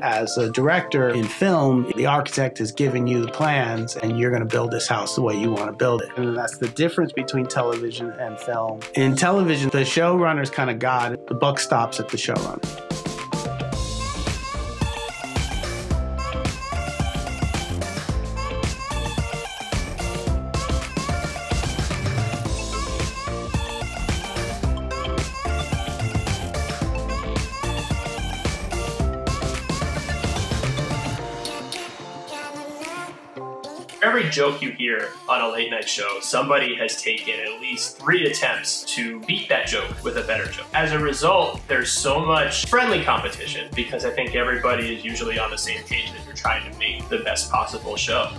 As a director in film, the architect is giving you the plans and you're going to build this house the way you want to build it. And that's the difference between television and film. In television, the showrunner is kind of God. The buck stops at the showrunner. Every joke you hear on a late night show, somebody has taken at least three attempts to beat that joke with a better joke. As a result, there's so much friendly competition because I think everybody is usually on the same page that you're trying to make the best possible show.